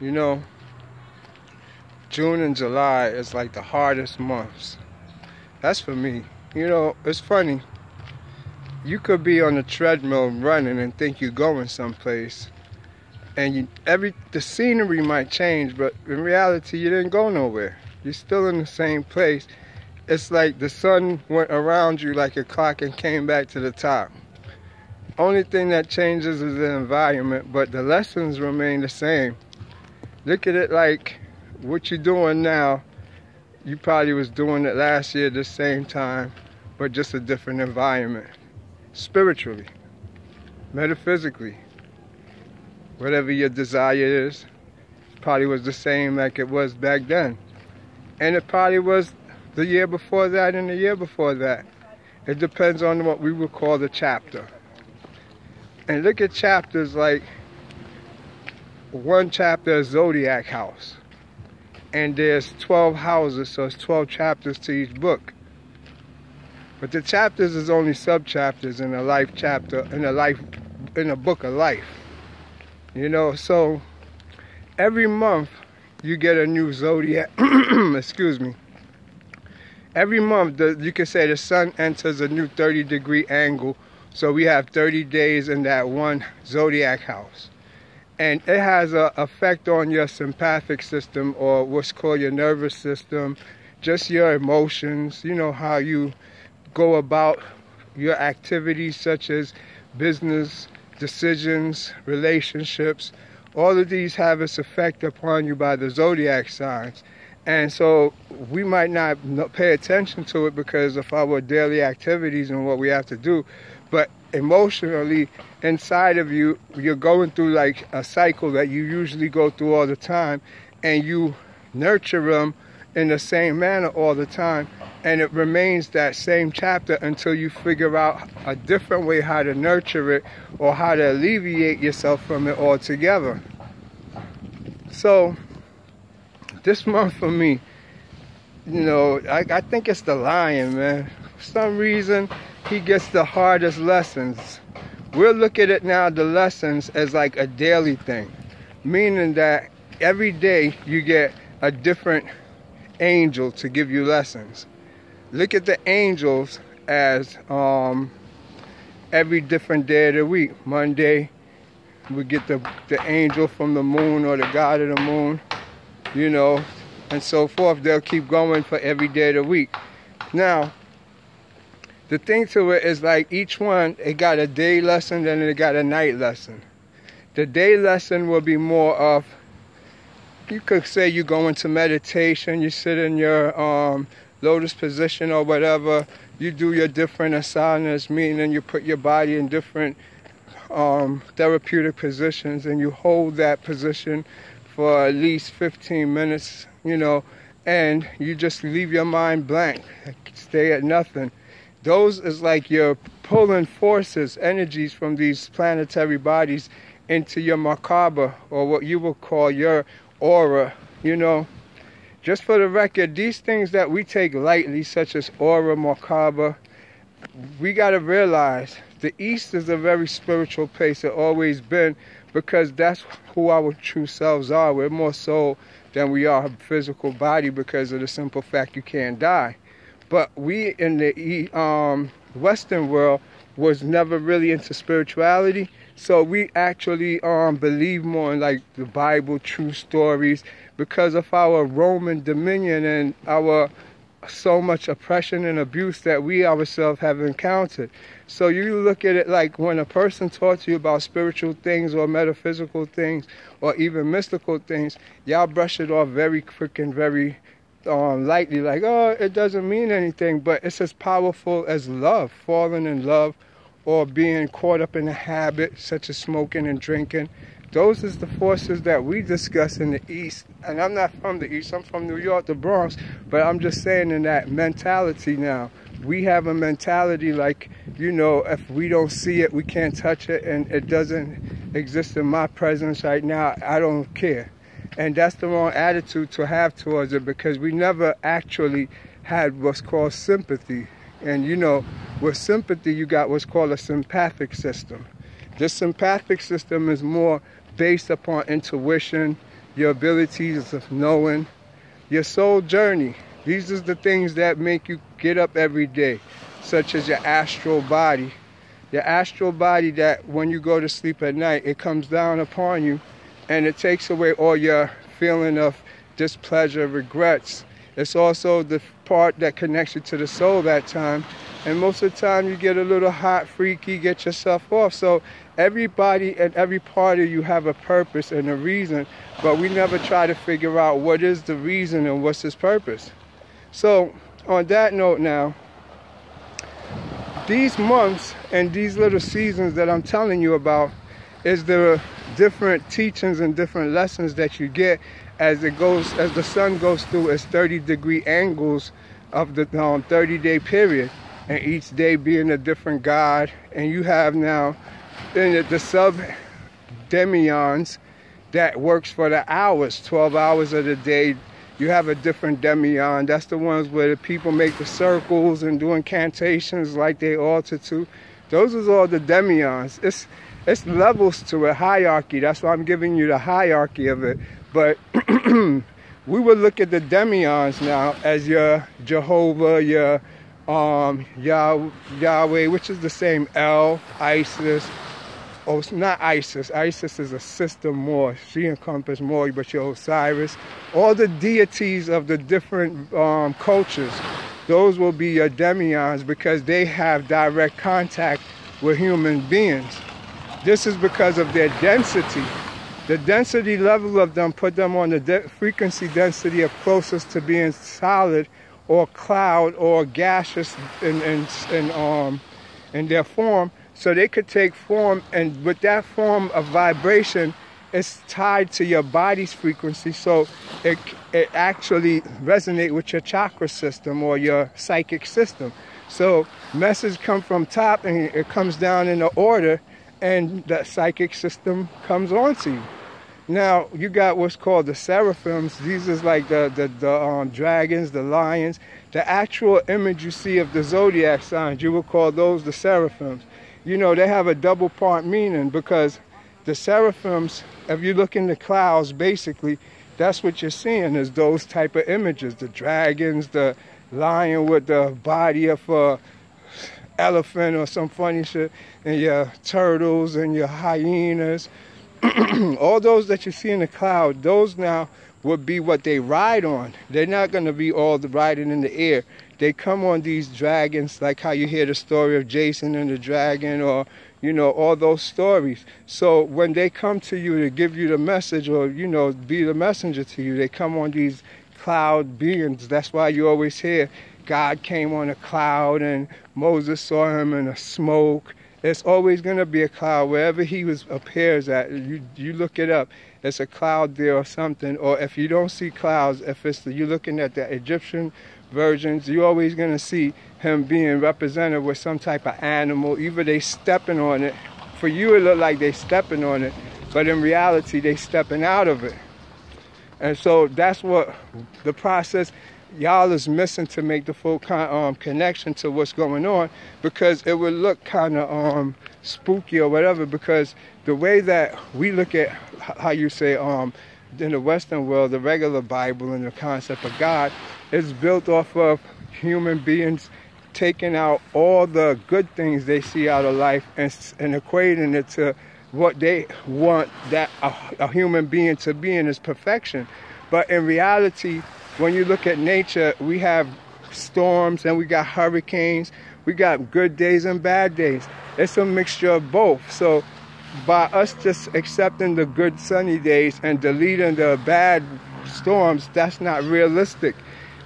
You know, June and July is like the hardest months. That's for me. You know, it's funny. You could be on a treadmill running and think you're going someplace. And you, every the scenery might change, but in reality you didn't go nowhere. You're still in the same place. It's like the sun went around you like a clock and came back to the top. Only thing that changes is the environment, but the lessons remain the same look at it like what you're doing now. You probably was doing it last year at the same time but just a different environment. Spiritually metaphysically whatever your desire is probably was the same like it was back then. And it probably was the year before that and the year before that. It depends on what we would call the chapter. And look at chapters like one chapter is Zodiac House. And there's 12 houses, so it's 12 chapters to each book. But the chapters is only sub-chapters in a life chapter, in a life, in a book of life. You know, so every month you get a new zodiac, excuse me. Every month, the, you can say the sun enters a new 30 degree angle. So we have 30 days in that one zodiac house and it has an effect on your sympathetic system or what's called your nervous system just your emotions you know how you go about your activities such as business decisions relationships. All of these have its effect upon you by the zodiac signs. And so we might not pay attention to it because of our daily activities and what we have to do but emotionally inside of you you're going through like a cycle that you usually go through all the time and you nurture them in the same manner all the time and it remains that same chapter until you figure out a different way how to nurture it or how to alleviate yourself from it altogether. So this month for me you know I, I think it's the lion man. For some reason he gets the hardest lessons. We're looking at now, the lessons, as like a daily thing, meaning that every day you get a different angel to give you lessons. Look at the angels as um, every different day of the week. Monday, we get the, the angel from the moon or the god of the moon, you know, and so forth. They'll keep going for every day of the week. Now, the thing to it is like each one, it got a day lesson, then it got a night lesson. The day lesson will be more of, you could say you go into meditation, you sit in your um, lotus position or whatever, you do your different asanas, meaning you put your body in different um, therapeutic positions and you hold that position for at least 15 minutes, you know, and you just leave your mind blank, stay at nothing those is like you're pulling forces, energies from these planetary bodies into your Merkaba, or what you will call your aura, you know. Just for the record, these things that we take lightly, such as aura, Merkaba, we got to realize the East is a very spiritual place. It always been because that's who our true selves are. We're more soul than we are physical body because of the simple fact you can't die. But we in the um, Western world was never really into spirituality. So we actually um, believe more in like the Bible, true stories, because of our Roman dominion and our so much oppression and abuse that we ourselves have encountered. So you look at it like when a person talks to you about spiritual things or metaphysical things or even mystical things, y'all brush it off very quick and very um, lightly, like, oh, it doesn't mean anything, but it's as powerful as love, falling in love, or being caught up in a habit such as smoking and drinking. Those is the forces that we discuss in the East. And I'm not from the East, I'm from New York, the Bronx, but I'm just saying in that mentality now. We have a mentality like, you know, if we don't see it, we can't touch it, and it doesn't exist in my presence right now, I don't care. And that's the wrong attitude to have towards it because we never actually had what's called sympathy. And you know, with sympathy, you got what's called a sympathetic system. This sympathetic system is more based upon intuition, your abilities of knowing, your soul journey. These are the things that make you get up every day, such as your astral body. Your astral body that when you go to sleep at night, it comes down upon you and it takes away all your feeling of displeasure, regrets. It's also the part that connects you to the soul that time. And most of the time you get a little hot, freaky, get yourself off. So everybody and every part of you have a purpose and a reason, but we never try to figure out what is the reason and what's his purpose. So on that note now, these months and these little seasons that I'm telling you about is the different teachings and different lessons that you get as it goes as the sun goes through its 30 degree angles of the um, 30 day period. And each day being a different god. And you have now in the sub demions that works for the hours 12 hours of the day. You have a different demion. That's the ones where the people make the circles and do incantations like they alter to those are all the demions. It's it's levels to a hierarchy that's why i'm giving you the hierarchy of it but we would look at the demions now as your jehovah your um Yah- yahweh which is the same el isis oh, it's not Isis. Isis is a system more. She encompasses more, but your Osiris. All the deities of the different um, cultures, those will be your demions because they have direct contact with human beings. This is because of their density. The density level of them put them on the de- frequency density of closest to being solid or cloud or gaseous in, in, in, um, in their form so they could take form, and with that form of vibration, it's tied to your body's frequency. So it, it actually resonate with your chakra system or your psychic system. So message come from top and it comes down in the order and the psychic system comes onto you. Now you got what's called the seraphims. These is like the the, the um, dragons, the lions. The actual image you see of the zodiac signs, you would call those the seraphims you know, they have a double part meaning because the seraphims, if you look in the clouds, basically, that's what you're seeing is those type of images. The dragons, the lion with the body of a elephant or some funny shit, and your turtles and your hyenas. All those that you see in the cloud, those now would be what they ride on. They're not going to be all the riding in the air they come on these dragons, like how you hear the story of Jason and the dragon, or you know, all those stories. So when they come to you to give you the message, or you know, be the messenger to you, they come on these cloud beings. That's why you always hear God came on a cloud and Moses saw him in a smoke. It's always going to be a cloud wherever he was appears at. You you look it up. It's a cloud there or something. Or if you don't see clouds, if it's the, you're looking at the Egyptian versions, you're always going to see him being represented with some type of animal. Either they stepping on it. For you, it look like they stepping on it, but in reality, they stepping out of it. And so that's what the process y'all is missing to make the full um, connection to what's going on because it would look kind of um, spooky or whatever because the way that we look at how you say um, in the Western world, the regular Bible and the concept of God is built off of human beings taking out all the good things they see out of life and, and equating it to what they want that a, a human being to be in is perfection. But in reality, when you look at nature, we have storms and we got hurricanes. We got good days and bad days. It's a mixture of both. So by us just accepting the good sunny days and deleting the bad storms, that's not realistic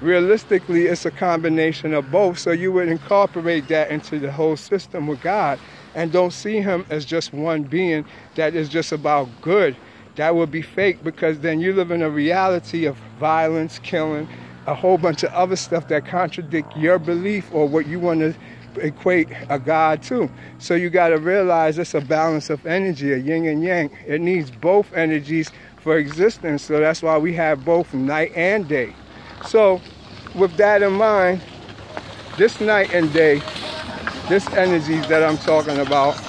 realistically it's a combination of both so you would incorporate that into the whole system with god and don't see him as just one being that is just about good that would be fake because then you live in a reality of violence killing a whole bunch of other stuff that contradict your belief or what you want to equate a god to. So you got to realize it's a balance of energy a yin and yang. It needs both energies for existence. So that's why we have both night and day. So, with that in mind, this night and day, this energy that I'm talking about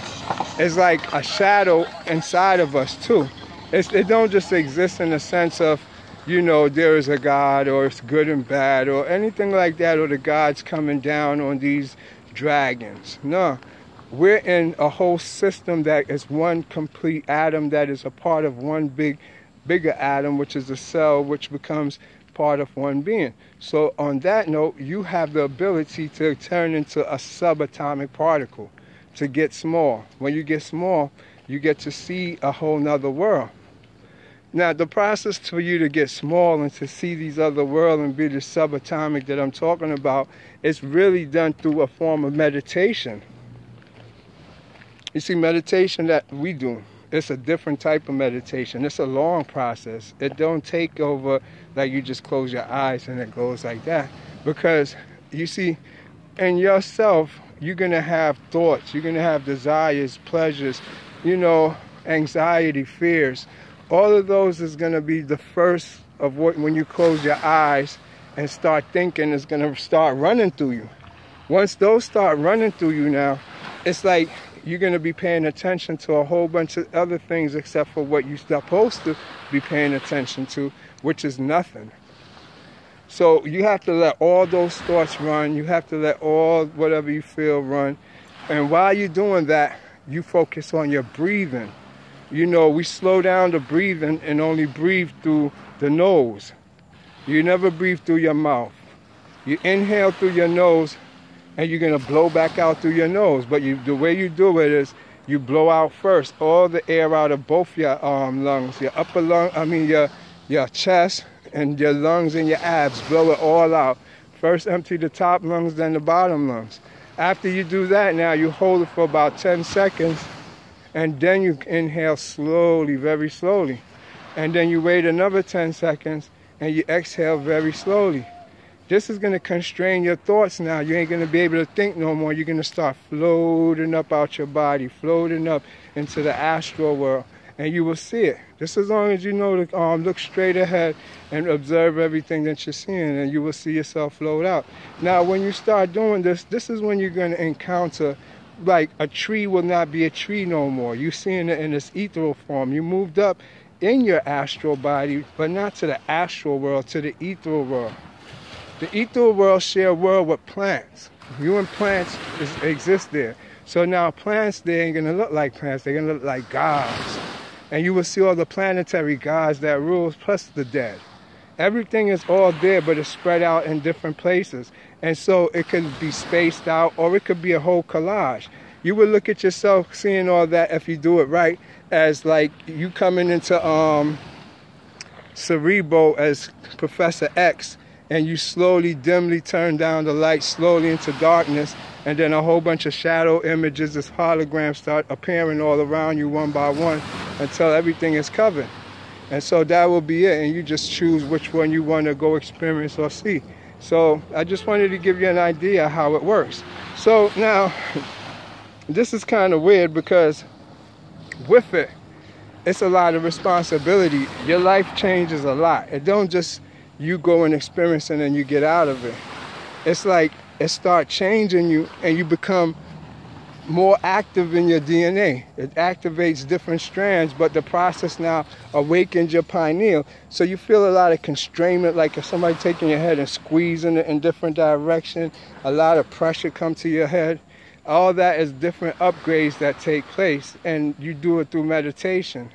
is like a shadow inside of us too. It's, it don't just exist in the sense of, you know, there is a God or it's good and bad or anything like that or the God's coming down on these dragons. No, we're in a whole system that is one complete atom that is a part of one big, bigger atom, which is a cell, which becomes part of one being. So on that note, you have the ability to turn into a subatomic particle, to get small. When you get small, you get to see a whole nother world. Now, the process for you to get small and to see these other worlds and be the subatomic that I'm talking about is really done through a form of meditation. You see, meditation that we do, it's a different type of meditation. It's a long process. It don't take over like you just close your eyes and it goes like that. Because you see, in yourself, you're gonna have thoughts, you're gonna have desires, pleasures, you know, anxiety, fears. All of those is gonna be the first of what when you close your eyes and start thinking is gonna start running through you. Once those start running through you now, it's like you're going to be paying attention to a whole bunch of other things except for what you're supposed to be paying attention to, which is nothing. So you have to let all those thoughts run. You have to let all whatever you feel run. And while you're doing that, you focus on your breathing. You know, we slow down the breathing and only breathe through the nose. You never breathe through your mouth. You inhale through your nose and you're gonna blow back out through your nose. But you, the way you do it is you blow out first all the air out of both your um, lungs, your upper lung, I mean your your chest and your lungs and your abs. Blow it all out. First empty the top lungs, then the bottom lungs. After you do that, now you hold it for about 10 seconds, and then you inhale slowly, very slowly. And then you wait another 10 seconds, and you exhale very slowly. This is going to constrain your thoughts now. You ain't going to be able to think no more. You're going to start floating up out your body, floating up into the astral world, and you will see it. Just as long as you know to um, look straight ahead and observe everything that you're seeing, and you will see yourself float out. Now, when you start doing this, this is when you're going to encounter like a tree will not be a tree no more. You're seeing it in its ethereal form. You moved up in your astral body, but not to the astral world, to the ethereal world. The ethereal world share world with plants. You and plants is, exist there. So now plants, they ain't gonna look like plants. They're gonna look like gods. And you will see all the planetary gods that rules, plus the dead. Everything is all there, but it's spread out in different places. And so it could be spaced out, or it could be a whole collage. You would look at yourself seeing all that if you do it right, as like you coming into um, Cerebro as Professor X and you slowly, dimly turn down the light slowly into darkness, and then a whole bunch of shadow images, this holograms start appearing all around you one by one until everything is covered. And so that will be it, and you just choose which one you want to go experience or see. So I just wanted to give you an idea how it works. So now, this is kind of weird because with it, it's a lot of responsibility. Your life changes a lot. It don't just you go and experience and then you get out of it. It's like it starts changing you and you become more active in your DNA. It activates different strands, but the process now awakens your pineal. So you feel a lot of constrainment, like if somebody taking your head and squeezing it in different direction, a lot of pressure come to your head. All that is different upgrades that take place, and you do it through meditation.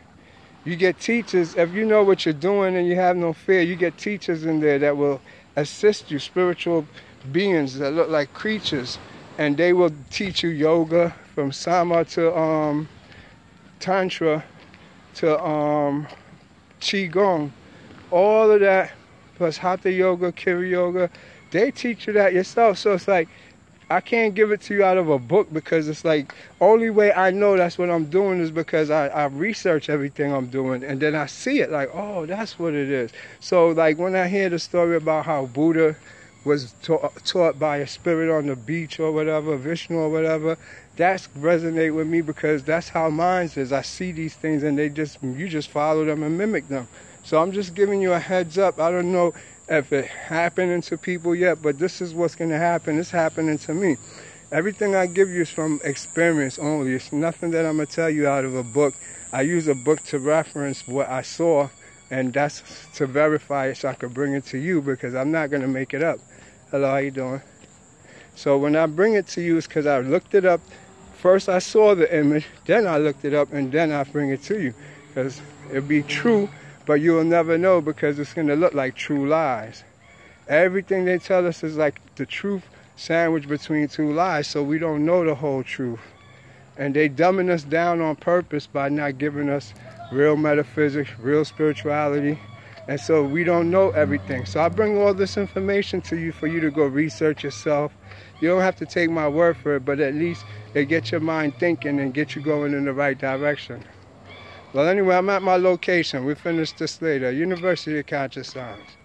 You get teachers, if you know what you're doing and you have no fear, you get teachers in there that will assist you, spiritual beings that look like creatures, and they will teach you yoga from Sama to um, Tantra to um, Qigong. All of that, plus Hatha Yoga, Kriya Yoga, they teach you that yourself. So it's like, I can't give it to you out of a book because it's like only way I know that's what I'm doing is because I, I research everything I'm doing and then I see it like oh that's what it is. So like when I hear the story about how Buddha was taught, taught by a spirit on the beach or whatever, Vishnu or whatever, that's resonate with me because that's how mine is. I see these things and they just you just follow them and mimic them. So I'm just giving you a heads up. I don't know if it happening to people yet, but this is what's going to happen. It's happening to me. Everything I give you is from experience only. It's nothing that I'm to tell you out of a book. I use a book to reference what I saw, and that's to verify it so I could bring it to you because I'm not going to make it up. Hello, how you doing? So when I bring it to you, it's because I looked it up. First I saw the image, then I looked it up, and then I bring it to you. Because it'll be true, but you'll never know because it's going to look like true lies. Everything they tell us is like the truth sandwiched between two lies, so we don't know the whole truth. And they dumbing us down on purpose by not giving us real metaphysics, real spirituality. And so we don't know everything. So I bring all this information to you for you to go research yourself. You don't have to take my word for it, but at least it gets your mind thinking and get you going in the right direction. Well, anyway, I'm at my location. We'll finish this later. University of Conscious Science.